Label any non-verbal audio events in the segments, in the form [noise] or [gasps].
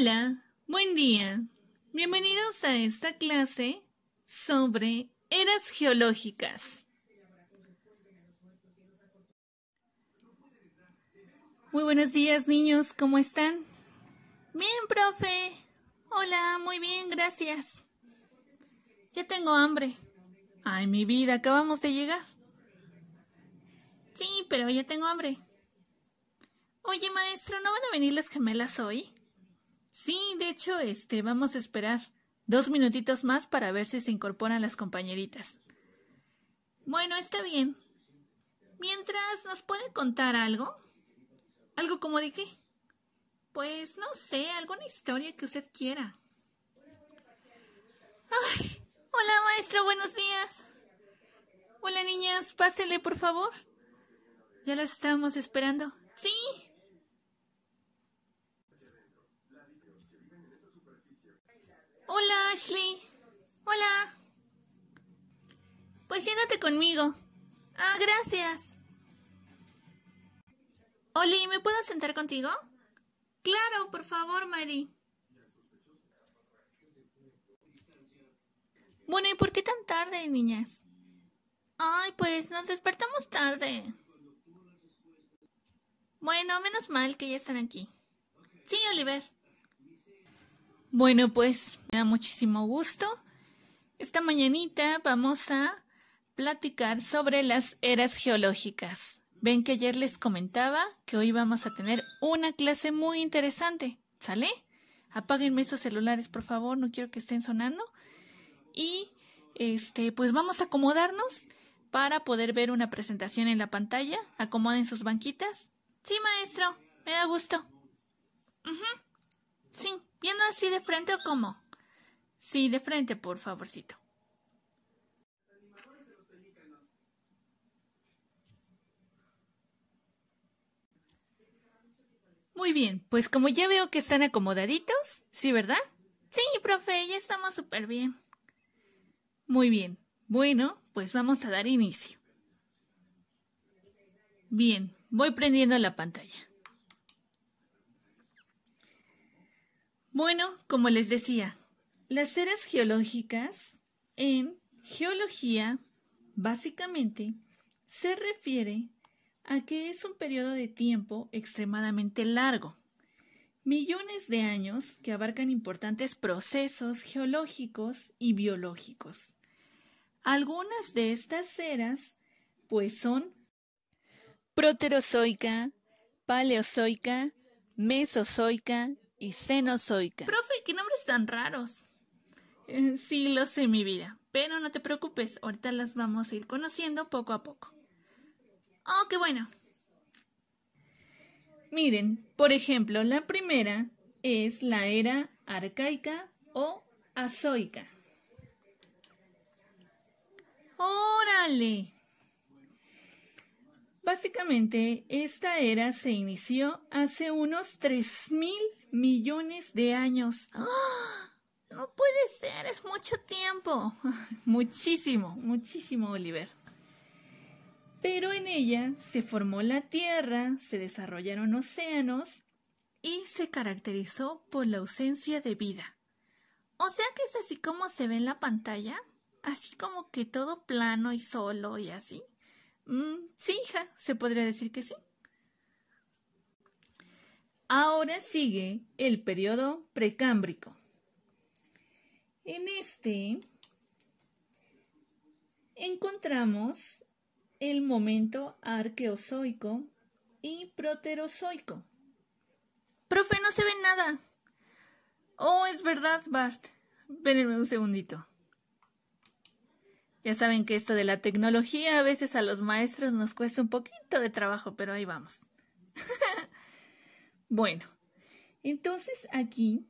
Hola, buen día. Bienvenidos a esta clase sobre eras geológicas. Muy buenos días, niños, ¿cómo están? Bien, profe. Hola, muy bien, gracias. Ya tengo hambre. Ay, mi vida, acabamos de llegar. Sí, pero ya tengo hambre. Oye, maestro, ¿no van a venir las gemelas hoy? Sí, de hecho, este, vamos a esperar dos minutitos más para ver si se incorporan las compañeritas. Bueno, está bien. Mientras, ¿nos puede contar algo? ¿Algo como de qué? Pues no sé, alguna historia que usted quiera. Ay, hola maestro, buenos días. Hola niñas, pásele por favor. Ya las estábamos esperando. Sí. Hola, Ashley. Hola. Pues siéntate conmigo. Ah, gracias. Oli, ¿me puedo sentar contigo? Claro, por favor, Mary. Bueno, ¿y por qué tan tarde, niñas? Ay, pues nos despertamos tarde. Bueno, menos mal que ya están aquí. Sí, Oliver. Bueno, pues me da muchísimo gusto. Esta mañanita vamos a platicar sobre las eras geológicas. Ven que ayer les comentaba que hoy vamos a tener una clase muy interesante. ¿Sale? Apáguenme esos celulares, por favor, no quiero que estén sonando. Y este, pues vamos a acomodarnos para poder ver una presentación en la pantalla. Acomoden sus banquitas. Sí, maestro, me da gusto. Sí. ¿Viendo así de frente o cómo? Sí, de frente, por favorcito. Muy bien, pues como ya veo que están acomodaditos, ¿sí, verdad? Sí, profe, ya estamos súper bien. Muy bien. Bueno, pues vamos a dar inicio. Bien, voy prendiendo la pantalla. Bueno, como les decía, las eras geológicas en geología básicamente se refiere a que es un periodo de tiempo extremadamente largo, millones de años que abarcan importantes procesos geológicos y biológicos. Algunas de estas eras pues son proterozoica, paleozoica, mesozoica y cenozoica. Profe, qué nombres tan raros. Eh, sí, lo sé, mi vida. Pero no te preocupes, ahorita las vamos a ir conociendo poco a poco. Oh, qué bueno. Miren, por ejemplo, la primera es la era arcaica o azoica. ¡Órale! Básicamente, esta era se inició hace unos 3.000 millones de años. [gasps] No puede ser, es mucho tiempo. [laughs] Muchísimo, muchísimo, Oliver. Pero en ella se formó la Tierra, se desarrollaron océanos y se caracterizó por la ausencia de vida. O sea que es así como se ve en la pantalla, así como que todo plano y solo y así. Mm, sí, hija, se podría decir que sí. Ahora sigue el periodo precámbrico. En este encontramos el momento arqueozoico y proterozoico. Profe, no se ve nada. Oh, es verdad, Bart. Venenme un segundito. Ya saben que esto de la tecnología a veces a los maestros nos cuesta un poquito de trabajo, pero ahí vamos. [laughs] Bueno, entonces aquí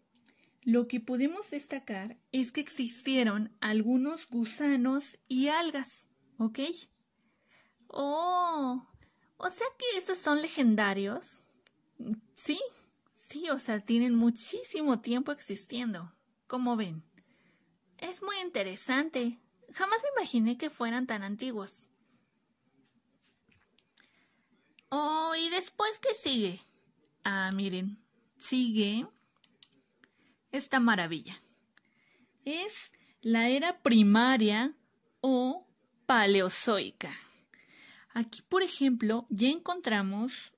lo que podemos destacar es que existieron algunos gusanos y algas, ¿ok? Oh, o sea que esos son legendarios. Sí, sí, o sea, tienen muchísimo tiempo existiendo. ¿Cómo ven? Es muy interesante. Jamás me imaginé que fueran tan antiguos. Oh, ¿y después qué sigue? Ah, miren, sigue esta maravilla. Es la era primaria o paleozoica. Aquí, por ejemplo, ya encontramos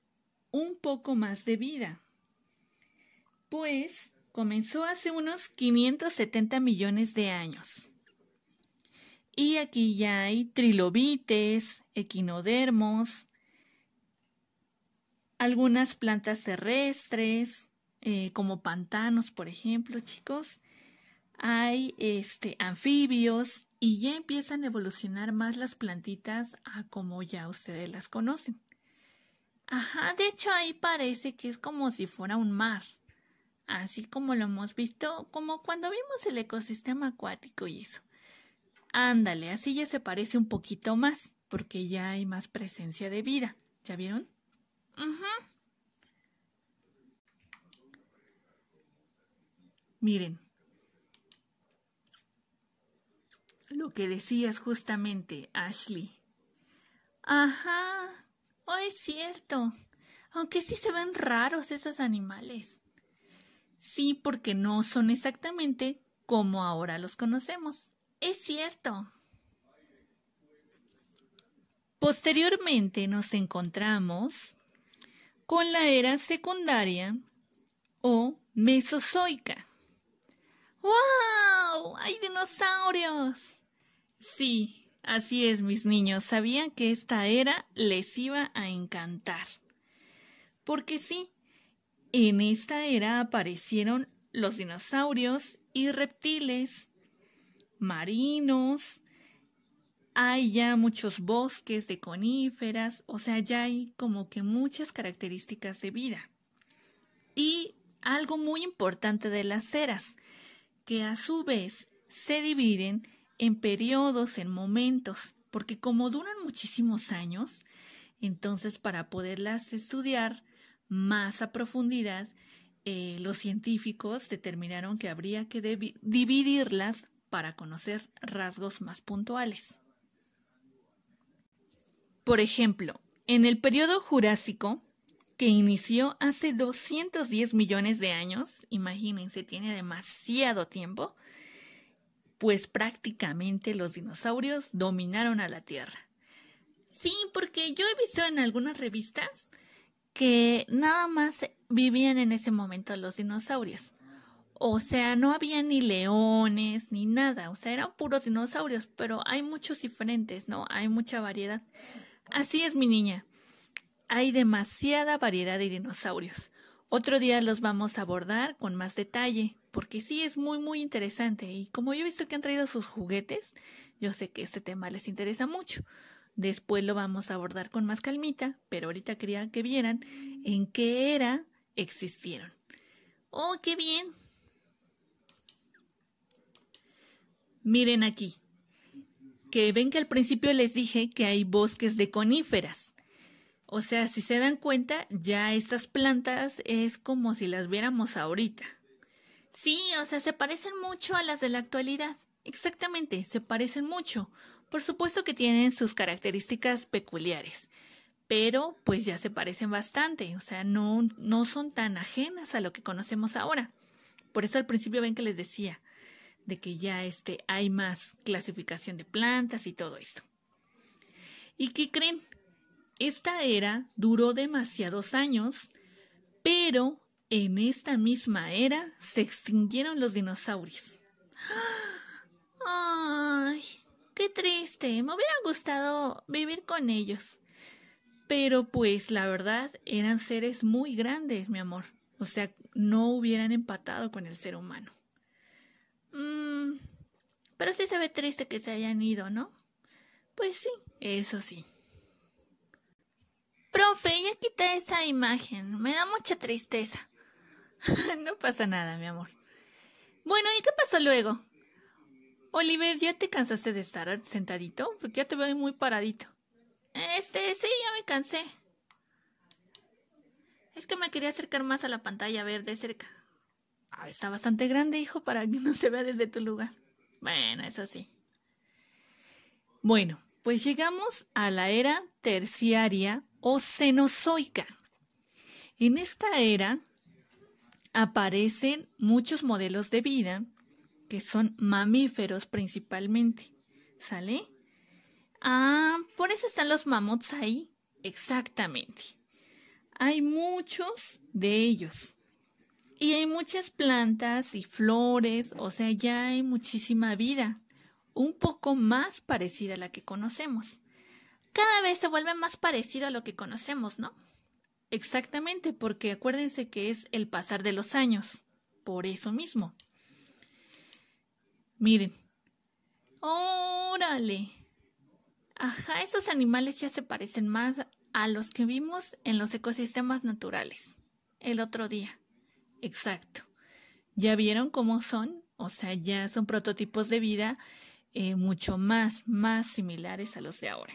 un poco más de vida, pues comenzó hace unos 570 millones de años. Y aquí ya hay trilobites, equinodermos, algunas plantas terrestres, eh, como pantanos, por ejemplo, chicos. Hay este, anfibios y ya empiezan a evolucionar más las plantitas a como ya ustedes las conocen. Ajá, de hecho ahí parece que es como si fuera un mar, así como lo hemos visto, como cuando vimos el ecosistema acuático y eso. Ándale, así ya se parece un poquito más, porque ya hay más presencia de vida. ¿Ya vieron? Miren, lo que decías justamente, Ashley. Ajá, oh, es cierto. Aunque sí se ven raros esos animales. Sí, porque no son exactamente como ahora los conocemos. Es cierto. Posteriormente nos encontramos con la era secundaria o mesozoica. ¡Wow! ¡Hay dinosaurios! Sí, así es, mis niños. Sabían que esta era les iba a encantar. Porque sí, en esta era aparecieron los dinosaurios y reptiles, marinos, hay ya muchos bosques de coníferas, o sea, ya hay como que muchas características de vida. Y algo muy importante de las eras, que a su vez se dividen en periodos, en momentos, porque como duran muchísimos años, entonces para poderlas estudiar más a profundidad, eh, los científicos determinaron que habría que dividirlas para conocer rasgos más puntuales. Por ejemplo, en el periodo Jurásico, que inició hace 210 millones de años, imagínense, tiene demasiado tiempo, pues prácticamente los dinosaurios dominaron a la Tierra. Sí, porque yo he visto en algunas revistas que nada más vivían en ese momento los dinosaurios. O sea, no había ni leones ni nada, o sea, eran puros dinosaurios, pero hay muchos diferentes, ¿no? Hay mucha variedad. Así es, mi niña. Hay demasiada variedad de dinosaurios. Otro día los vamos a abordar con más detalle, porque sí es muy, muy interesante. Y como yo he visto que han traído sus juguetes, yo sé que este tema les interesa mucho. Después lo vamos a abordar con más calmita, pero ahorita quería que vieran en qué era existieron. ¡Oh, qué bien! Miren aquí, que ven que al principio les dije que hay bosques de coníferas. O sea, si se dan cuenta, ya estas plantas es como si las viéramos ahorita. Sí, o sea, se parecen mucho a las de la actualidad. Exactamente, se parecen mucho. Por supuesto que tienen sus características peculiares, pero pues ya se parecen bastante, o sea, no, no son tan ajenas a lo que conocemos ahora. Por eso al principio ven que les decía de que ya este, hay más clasificación de plantas y todo esto. ¿Y qué creen? Esta era duró demasiados años, pero en esta misma era se extinguieron los dinosaurios. ¡Ay! ¡Qué triste! Me hubiera gustado vivir con ellos. Pero pues la verdad eran seres muy grandes, mi amor. O sea, no hubieran empatado con el ser humano. Mmm. Pero sí se ve triste que se hayan ido, ¿no? Pues sí, eso sí. Profe, ya quité esa imagen. Me da mucha tristeza. [laughs] no pasa nada, mi amor. Bueno, ¿y qué pasó luego? Oliver, ¿ya te cansaste de estar sentadito? Porque ya te veo muy paradito. Este, sí, ya me cansé. Es que me quería acercar más a la pantalla verde cerca. Está bastante grande, hijo, para que no se vea desde tu lugar. Bueno, eso sí. Bueno, pues llegamos a la era terciaria o cenozoica. En esta era aparecen muchos modelos de vida que son mamíferos principalmente. ¿Sale? Ah, por eso están los mamuts ahí. Exactamente. Hay muchos de ellos. Y hay muchas plantas y flores, o sea, ya hay muchísima vida, un poco más parecida a la que conocemos. Cada vez se vuelve más parecido a lo que conocemos, ¿no? Exactamente, porque acuérdense que es el pasar de los años, por eso mismo. Miren. Órale. Ajá, esos animales ya se parecen más a los que vimos en los ecosistemas naturales el otro día. Exacto. ¿Ya vieron cómo son? O sea, ya son prototipos de vida eh, mucho más, más similares a los de ahora.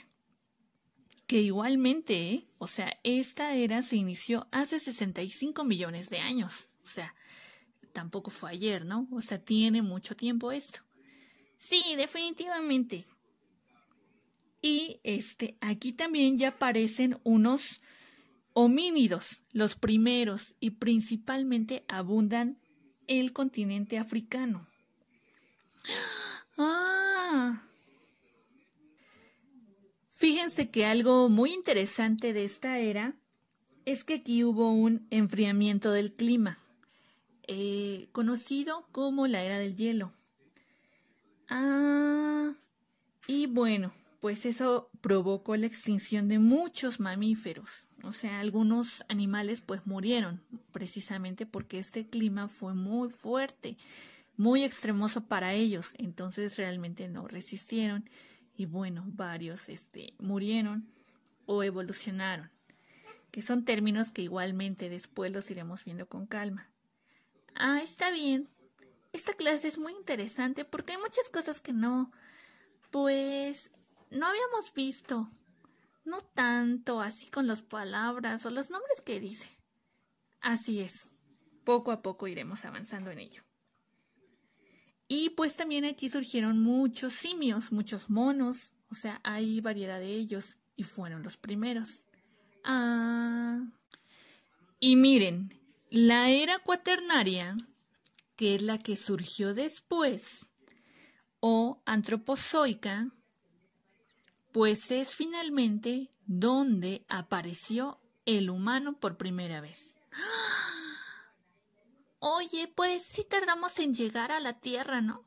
Que igualmente, ¿eh? o sea, esta era se inició hace 65 millones de años. O sea, tampoco fue ayer, ¿no? O sea, tiene mucho tiempo esto. Sí, definitivamente. Y este, aquí también ya aparecen unos homínidos, los primeros, y principalmente abundan el continente africano. Ah. Fíjense que algo muy interesante de esta era es que aquí hubo un enfriamiento del clima, eh, conocido como la era del hielo. Ah, y bueno, pues eso provocó la extinción de muchos mamíferos. O sea, algunos animales pues murieron precisamente porque este clima fue muy fuerte, muy extremoso para ellos. Entonces realmente no resistieron y bueno, varios este, murieron o evolucionaron, que son términos que igualmente después los iremos viendo con calma. Ah, está bien. Esta clase es muy interesante porque hay muchas cosas que no, pues no habíamos visto. No tanto así con las palabras o los nombres que dice. Así es. Poco a poco iremos avanzando en ello. Y pues también aquí surgieron muchos simios, muchos monos, o sea, hay variedad de ellos y fueron los primeros. Ah. Y miren, la era cuaternaria, que es la que surgió después, o antropozoica, pues es finalmente donde apareció el humano por primera vez. Oye, pues sí tardamos en llegar a la Tierra, ¿no?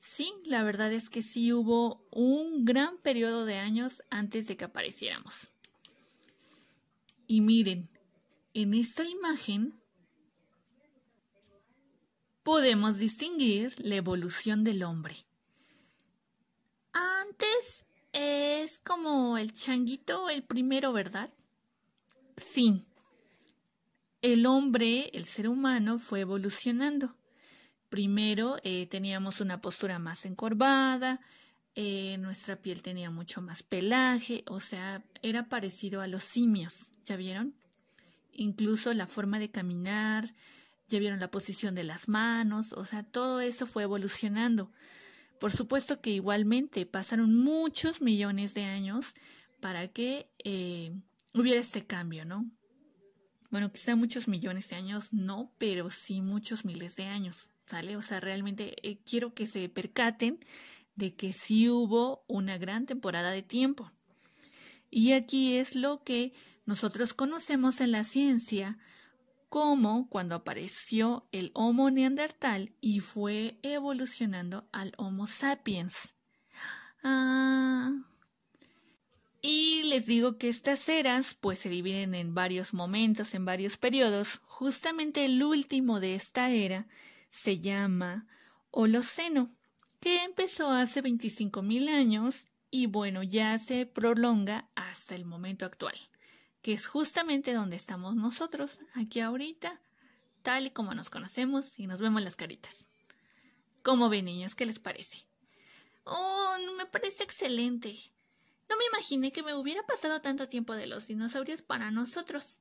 Sí, la verdad es que sí hubo un gran periodo de años antes de que apareciéramos. Y miren, en esta imagen podemos distinguir la evolución del hombre. Antes es como el changuito, el primero, ¿verdad? Sí. El hombre, el ser humano, fue evolucionando. Primero eh, teníamos una postura más encorvada, eh, nuestra piel tenía mucho más pelaje, o sea, era parecido a los simios, ¿ya vieron? Incluso la forma de caminar, ya vieron la posición de las manos, o sea, todo eso fue evolucionando. Por supuesto que igualmente pasaron muchos millones de años para que eh, hubiera este cambio, ¿no? Bueno, quizá muchos millones de años no, pero sí muchos miles de años, ¿sale? O sea, realmente eh, quiero que se percaten de que sí hubo una gran temporada de tiempo. Y aquí es lo que nosotros conocemos en la ciencia como cuando apareció el Homo neandertal y fue evolucionando al Homo sapiens. Ah. Y les digo que estas eras pues se dividen en varios momentos, en varios periodos. Justamente el último de esta era se llama Holoceno, que empezó hace 25.000 años y bueno, ya se prolonga hasta el momento actual que es justamente donde estamos nosotros, aquí ahorita, tal y como nos conocemos y nos vemos las caritas. ¿Cómo ven, niños? ¿Qué les parece? Oh, me parece excelente. No me imaginé que me hubiera pasado tanto tiempo de los dinosaurios para nosotros.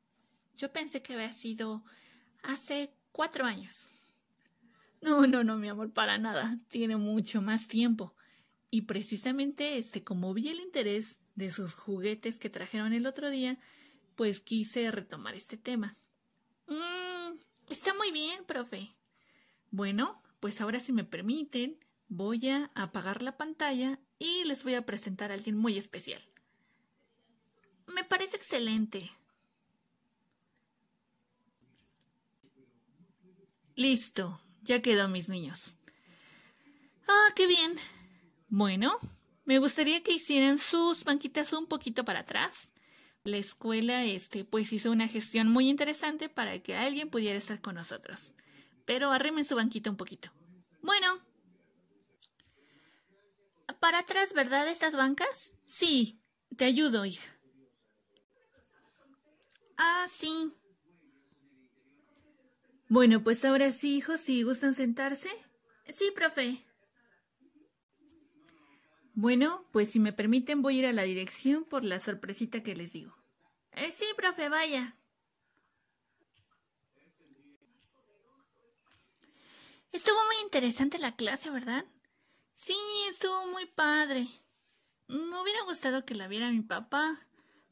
Yo pensé que había sido hace cuatro años. No, no, no, mi amor, para nada. Tiene mucho más tiempo. Y precisamente este, como vi el interés de sus juguetes que trajeron el otro día, pues quise retomar este tema. Mm, Está muy bien, profe. Bueno, pues ahora si me permiten, voy a apagar la pantalla y les voy a presentar a alguien muy especial. Me parece excelente. Listo, ya quedó mis niños. Ah, qué bien. Bueno, me gustaría que hicieran sus banquitas un poquito para atrás. La escuela, este, pues hizo una gestión muy interesante para que alguien pudiera estar con nosotros. Pero arremen su banquita un poquito. Bueno. Para atrás, ¿verdad, estas bancas? Sí, te ayudo, hija. Ah, sí. Bueno, pues ahora sí, hijos, si gustan sentarse. Sí, profe. Bueno, pues si me permiten voy a ir a la dirección por la sorpresita que les digo. Eh, sí, profe, vaya. Estuvo muy interesante la clase, ¿verdad? Sí, estuvo muy padre. Me hubiera gustado que la viera mi papá,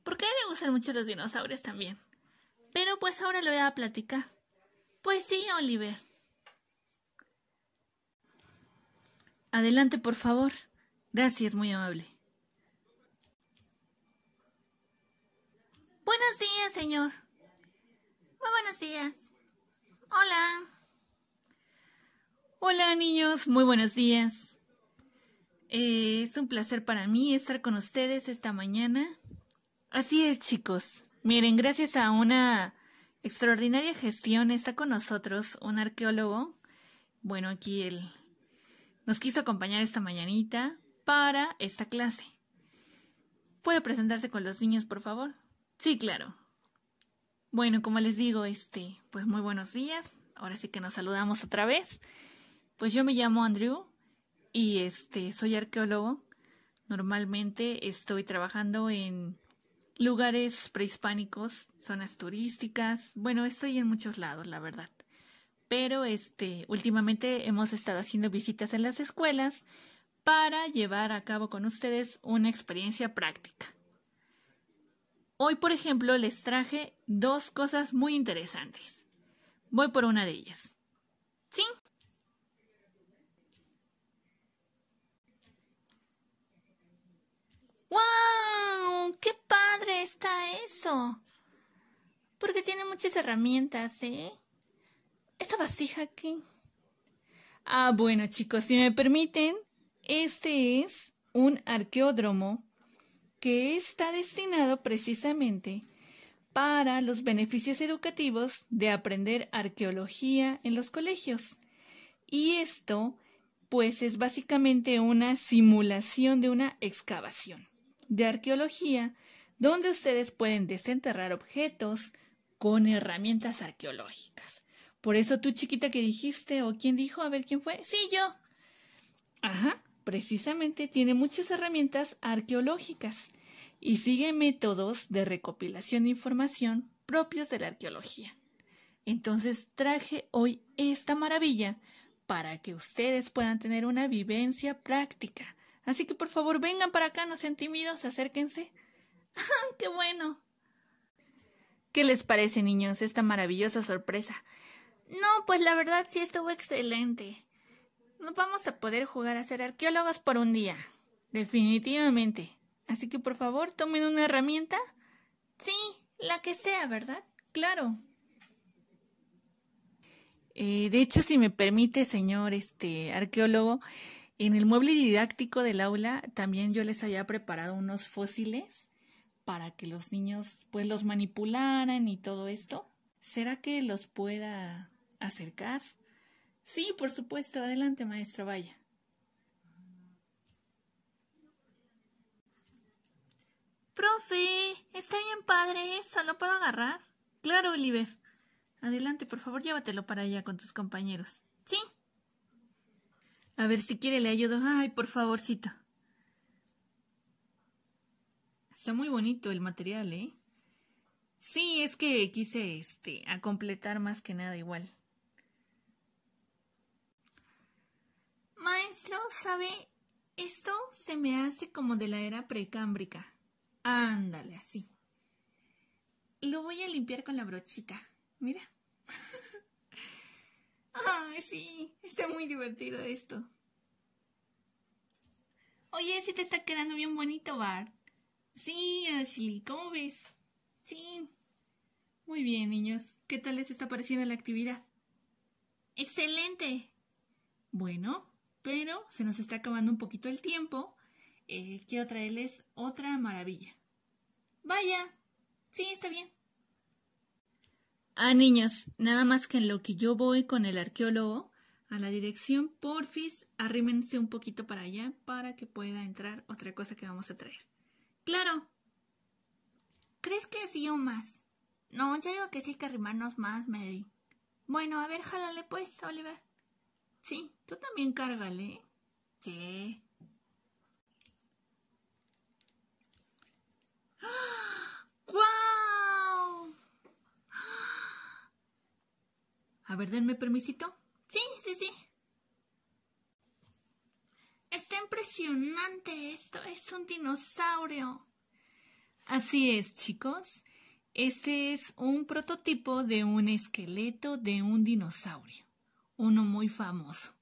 porque a él le gustan mucho los dinosaurios también. Pero pues ahora le voy a platicar. Pues sí, Oliver. Adelante, por favor. Gracias, muy amable. Buenos días, señor. Muy buenos días. Hola. Hola, niños. Muy buenos días. Eh, es un placer para mí estar con ustedes esta mañana. Así es, chicos. Miren, gracias a una extraordinaria gestión está con nosotros un arqueólogo. Bueno, aquí él nos quiso acompañar esta mañanita para esta clase. ¿Puede presentarse con los niños, por favor? Sí, claro. Bueno, como les digo, este, pues muy buenos días. Ahora sí que nos saludamos otra vez. Pues yo me llamo Andrew y este soy arqueólogo. Normalmente estoy trabajando en lugares prehispánicos, zonas turísticas. Bueno, estoy en muchos lados, la verdad. Pero este, últimamente hemos estado haciendo visitas en las escuelas para llevar a cabo con ustedes una experiencia práctica. Hoy, por ejemplo, les traje dos cosas muy interesantes. Voy por una de ellas. ¿Sí? ¡Wow! ¡Qué padre está eso! Porque tiene muchas herramientas, ¿eh? Esta vasija aquí. Ah, bueno, chicos, si me permiten, este es un arqueódromo que está destinado precisamente para los beneficios educativos de aprender arqueología en los colegios. Y esto, pues, es básicamente una simulación de una excavación de arqueología donde ustedes pueden desenterrar objetos con herramientas arqueológicas. Por eso tú chiquita que dijiste, o quién dijo, a ver quién fue, sí, yo. Ajá, precisamente tiene muchas herramientas arqueológicas y sigue métodos de recopilación de información propios de la arqueología. Entonces traje hoy esta maravilla para que ustedes puedan tener una vivencia práctica. Así que por favor vengan para acá, no sean tímidos, acérquense. ¡Qué bueno! ¿Qué les parece, niños, esta maravillosa sorpresa? No, pues la verdad sí estuvo excelente. No vamos a poder jugar a ser arqueólogos por un día. Definitivamente. Así que por favor, tomen una herramienta. Sí, la que sea, ¿verdad? Claro. Eh, de hecho, si me permite, señor este arqueólogo, en el mueble didáctico del aula también yo les había preparado unos fósiles para que los niños pues los manipularan y todo esto. ¿Será que los pueda acercar? Sí, por supuesto. Adelante, maestro, vaya. Profe, está bien padre eso, ¿lo puedo agarrar? Claro, Oliver. Adelante, por favor, llévatelo para allá con tus compañeros. Sí. A ver si quiere le ayudo. Ay, por favorcito. Está muy bonito el material, ¿eh? Sí, es que quise, este, a completar más que nada igual. Maestro, ¿sabe? Esto se me hace como de la era precámbrica. Ándale, así. Lo voy a limpiar con la brochita. Mira. [laughs] Pues sí, está muy divertido esto. Oye, sí te está quedando bien bonito, Bart. Sí, Ashley, ¿cómo ves? Sí. Muy bien, niños. ¿Qué tal les está pareciendo la actividad? Excelente. Bueno, pero se nos está acabando un poquito el tiempo. Eh, quiero traerles otra maravilla. Vaya. Sí, está bien. Ah, niños, nada más que en lo que yo voy con el arqueólogo a la dirección, porfis, arrímense un poquito para allá para que pueda entrar otra cosa que vamos a traer. Claro. ¿Crees que sí o más? No, ya digo que sí que arrimarnos más, Mary. Bueno, a ver, jálale pues, Oliver. Sí, tú también cárgale. Sí. ¡Guau! A ver, denme permisito. Sí, sí, sí. Está impresionante esto. Es un dinosaurio. Así es, chicos. Este es un prototipo de un esqueleto de un dinosaurio. Uno muy famoso.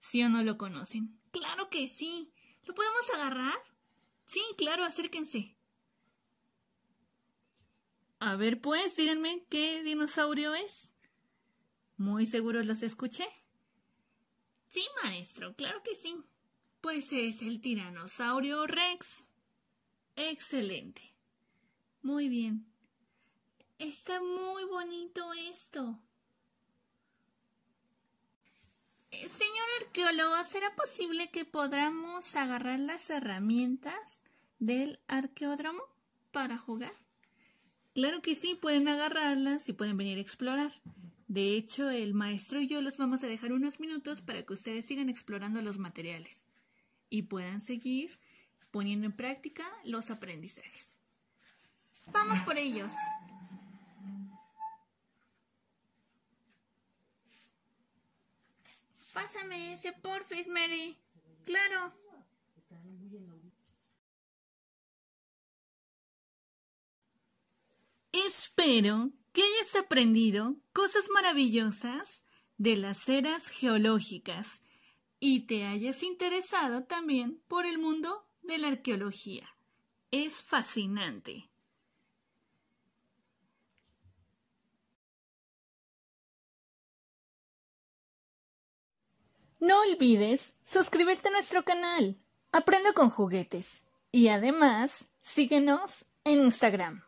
¿Sí o no lo conocen? Claro que sí. ¿Lo podemos agarrar? Sí, claro, acérquense. A ver, pues, díganme qué dinosaurio es. ¿Muy seguros los escuché? Sí, maestro, claro que sí. Pues es el tiranosaurio Rex. Excelente. Muy bien. Está muy bonito esto. Eh, señor arqueólogo, ¿será posible que podamos agarrar las herramientas del arqueódromo para jugar? Claro que sí, pueden agarrarlas y pueden venir a explorar. De hecho, el maestro y yo los vamos a dejar unos minutos para que ustedes sigan explorando los materiales y puedan seguir poniendo en práctica los aprendizajes. Vamos por ellos. Pásame ese porfis, Mary. Claro. Espero que hayas aprendido cosas maravillosas de las eras geológicas y te hayas interesado también por el mundo de la arqueología. Es fascinante. No olvides suscribirte a nuestro canal. Aprendo con juguetes. Y además, síguenos en Instagram.